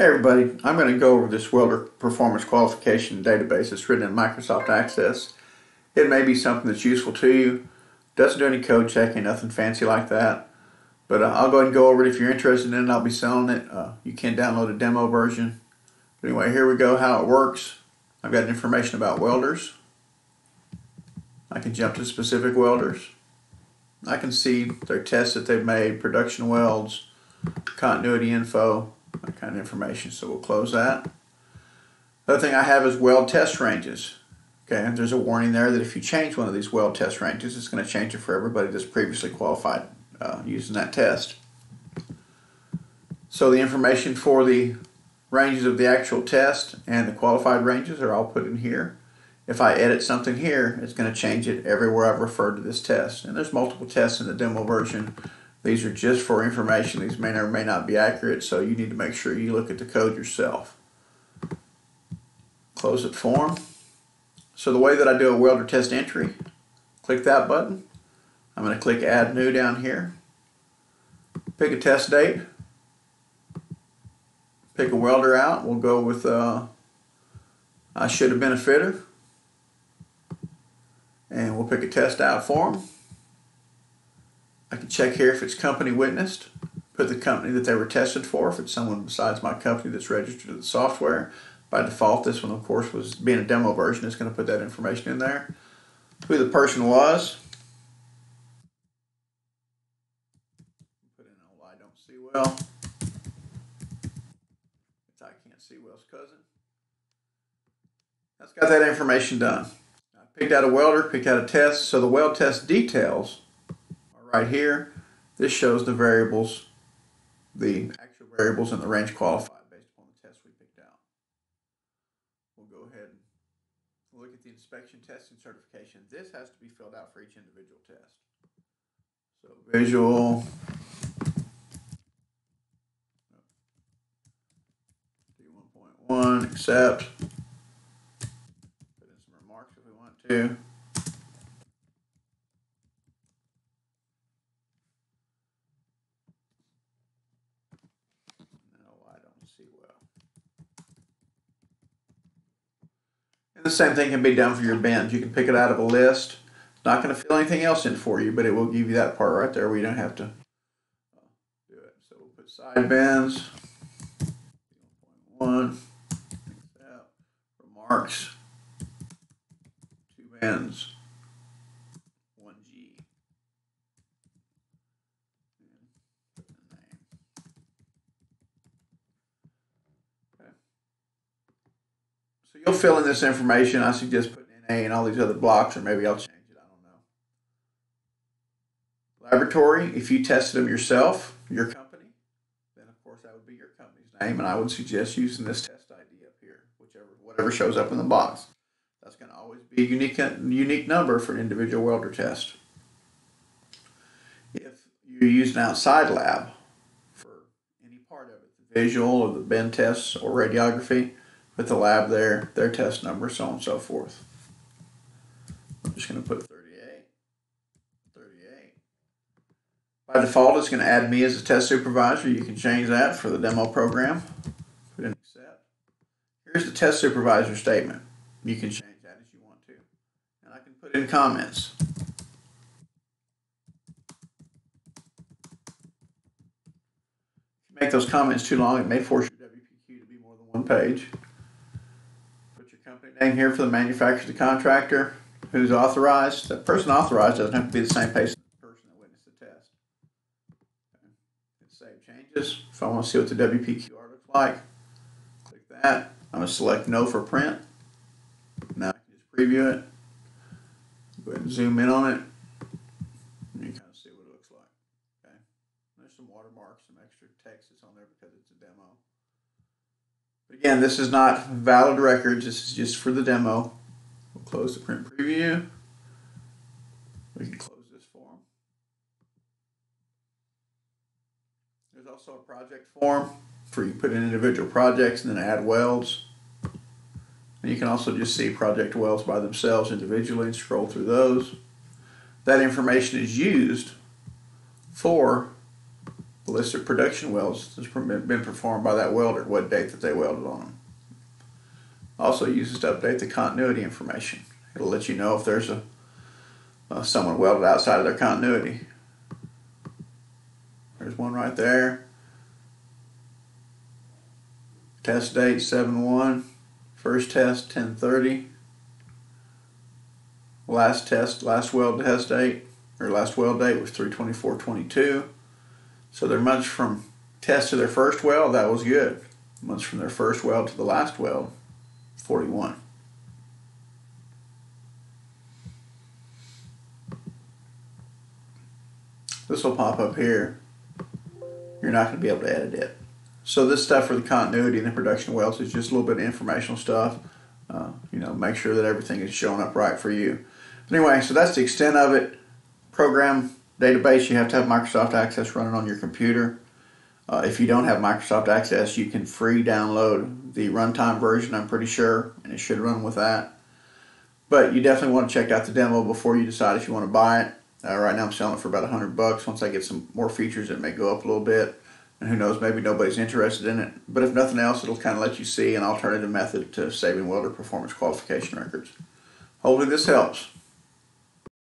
Hey everybody, I'm going to go over this welder performance qualification database that's written in Microsoft Access. It may be something that's useful to you. Doesn't do any code checking, nothing fancy like that. But uh, I'll go ahead and go over it if you're interested in it. I'll be selling it. Uh, you can download a demo version. But anyway, here we go how it works. I've got information about welders. I can jump to specific welders. I can see their tests that they've made, production welds, continuity info, that kind of information. So we'll close that. The other thing I have is weld test ranges. Okay, and there's a warning there that if you change one of these weld test ranges, it's going to change it for everybody that's previously qualified uh, using that test. So the information for the ranges of the actual test and the qualified ranges are all put in here. If I edit something here, it's going to change it everywhere I've referred to this test. And there's multiple tests in the demo version these are just for information. These may or may not be accurate, so you need to make sure you look at the code yourself. Close it form. So the way that I do a welder test entry, click that button. I'm going to click add new down here. Pick a test date. Pick a welder out. We'll go with uh, I should have been a fitter. And we'll pick a test out for form. I can check here if it's company witnessed, put the company that they were tested for, if it's someone besides my company that's registered to the software. By default, this one, of course, was being a demo version, it's going to put that information in there. Who the person was. Put in oh, I don't see well. I can't see well's cousin. That's got that information done. I picked out a welder, picked out a test, so the weld test details right here, this shows the variables, the actual variables and the range qualified based upon the test we picked out. We'll go ahead and look at the inspection test and certification. This has to be filled out for each individual test. So visual, D1.1, accept, put in some remarks if we want to. And the same thing can be done for your bends. You can pick it out of a list. Not going to fill anything else in for you, but it will give you that part right there where you don't have to uh, do it. So we'll put side bends. One. Remarks. Two bends. So you'll fill in this information. I suggest putting in A and all these other blocks, or maybe I'll change it. I don't know. Laboratory, if you tested them yourself, your company, then of course that would be your company's name, and I would suggest using this test ID up here, whichever whatever shows up in the box. That's going to always be a unique unique number for an individual welder test. If you use an outside lab for any part of it, the visual or the bend tests or radiography, with the lab there, their test number, so on and so forth. I'm just going to put 38. 38. By default, it's going to add me as a test supervisor. You can change that for the demo program. Put in accept. Here's the test supervisor statement. You can change that as you want to. And I can put in comments. If you make those comments too long, it may force your WPQ to be more than one page name here for the manufacturer, the contractor, who's authorized. The person authorized doesn't have to be the same person person that witnessed the test. Okay. Save changes. If I want to see what the WPQR looks like, click that. I'm going to select no for print. Now I can just preview it. Go ahead and zoom in on it. And you kind of see what it looks like. Okay. There's some watermarks, some extra text that's on there because it's a demo. Again, this is not valid records. This is just for the demo. We'll close the print preview. We can close this form. There's also a project form for you put in individual projects and then add welds. And you can also just see project welds by themselves individually and scroll through those. That information is used for list of production welds that's been performed by that welder, what date that they welded on. Also uses to update the continuity information. It'll let you know if there's a uh, someone welded outside of their continuity. There's one right there. Test date 7-1. First test 1030. Last test, last weld test date, or last weld date was 32422. So their months from test to their first well, that was good. Months from their first well to the last well, 41. This will pop up here. You're not going to be able to edit it. So this stuff for the continuity and the production welds is just a little bit of informational stuff. Uh, you know, make sure that everything is showing up right for you. But anyway, so that's the extent of it. Program database, you have to have Microsoft Access running on your computer. Uh, if you don't have Microsoft Access, you can free download the runtime version, I'm pretty sure, and it should run with that. But you definitely want to check out the demo before you decide if you want to buy it. Uh, right now I'm selling it for about 100 bucks. Once I get some more features, it may go up a little bit. And who knows, maybe nobody's interested in it. But if nothing else, it'll kind of let you see an alternative method to saving welder performance qualification records. Hopefully this helps.